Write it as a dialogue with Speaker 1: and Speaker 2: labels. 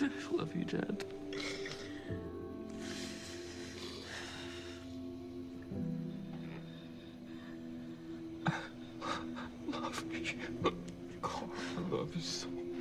Speaker 1: I love you, Dad. I love you. Carl, I love you so much.